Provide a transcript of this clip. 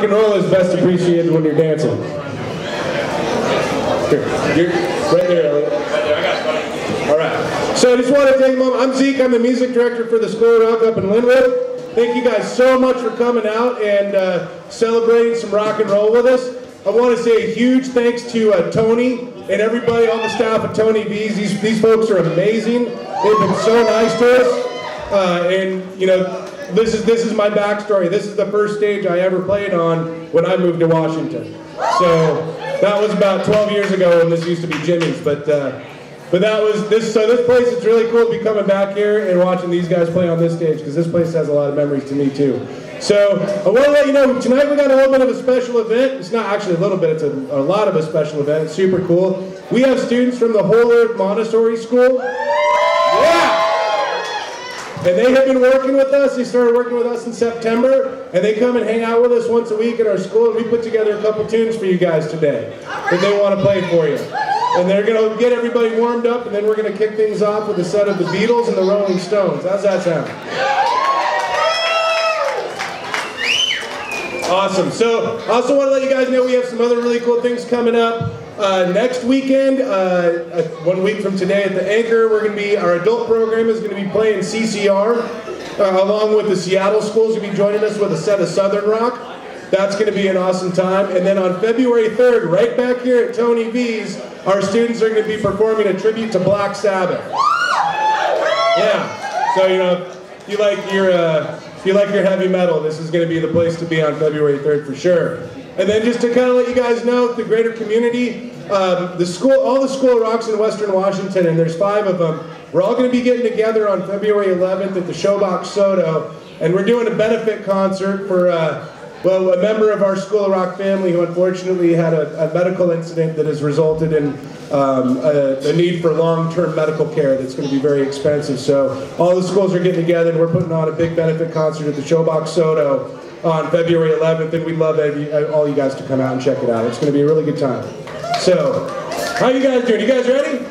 rock and roll is best appreciated when you're dancing. Here, you're right there. All right. So I just want to take a moment. I'm Zeke. I'm the music director for the School of Rock up in Lynnwood. Thank you guys so much for coming out and uh, celebrating some rock and roll with us. I want to say a huge thanks to uh, Tony and everybody on the staff at Tony V's. These, these folks are amazing. They've been so nice to us. Uh, and, you know, this is, this is my backstory. This is the first stage I ever played on when I moved to Washington. So that was about 12 years ago when this used to be Jimmy's. But, uh, but that was this. So this place, it's really cool to be coming back here and watching these guys play on this stage because this place has a lot of memories to me too. So I want to let you know tonight we got a little bit of a special event. It's not actually a little bit; it's a, a lot of a special event. It's super cool. We have students from the Whole Earth Montessori School. Yeah. And they have been working with us. They started working with us in September, and they come and hang out with us once a week at our school. And we put together a couple tunes for you guys today that they want to play for you. And they're going to get everybody warmed up, and then we're going to kick things off with a set of the Beatles and the Rolling Stones. How's that sound? Awesome. So I also want to let you guys know we have some other really cool things coming up. Uh, next weekend, uh, uh, one week from today at the Anchor, we're going to be, our adult program is going to be playing CCR, uh, along with the Seattle schools will be joining us with a set of Southern Rock. That's going to be an awesome time. And then on February 3rd, right back here at Tony V's, our students are going to be performing a tribute to Black Sabbath. Yeah. So, you know, if you like your, uh, if you like your heavy metal, this is going to be the place to be on February 3rd for sure. And then just to kind of let you guys know, the greater community, um, the school, all the school rocks in Western Washington, and there's five of them, we're all going to be getting together on February 11th at the Showbox SoDo, and we're doing a benefit concert for, uh, well, a member of our School of Rock family who unfortunately had a, a medical incident that has resulted in um, a, a, need for long-term medical care that's going to be very expensive. So all the schools are getting together and we're putting on a big benefit concert at the Showbox SoDo on February 11th, and we'd love every, all you guys to come out and check it out. It's going to be a really good time. So, how you guys doing? You guys ready?